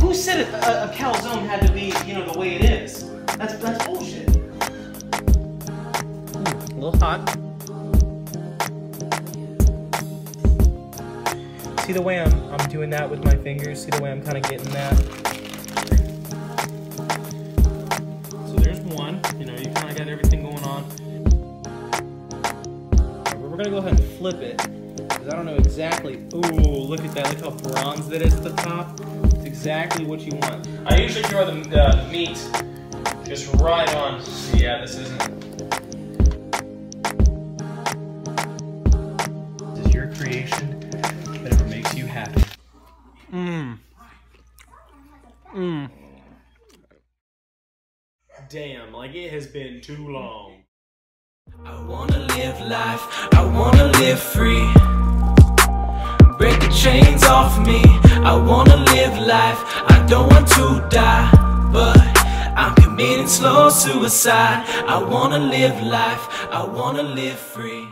who said a, a, a calzone had to be, you know, the way it is? That's that's bullshit. Hmm, a little hot. See the way I'm I'm doing that with my fingers? See the way I'm kind of getting that? So there's one. You know, you kind of got everything going on. We're gonna go ahead and flip it. Because I don't know exactly. Ooh, look at that. Look how bronze that is at the top. It's exactly what you want. I usually throw the, uh, the meat just right on. Yeah, this isn't. This is your creation. Whatever makes you happy. Mmm. Mmm. Damn, like it has been too long. I wanna live life, I wanna live free. Break the chains off me, I wanna live life. I don't want to die, but I'm committing slow suicide. I wanna live life, I wanna live free.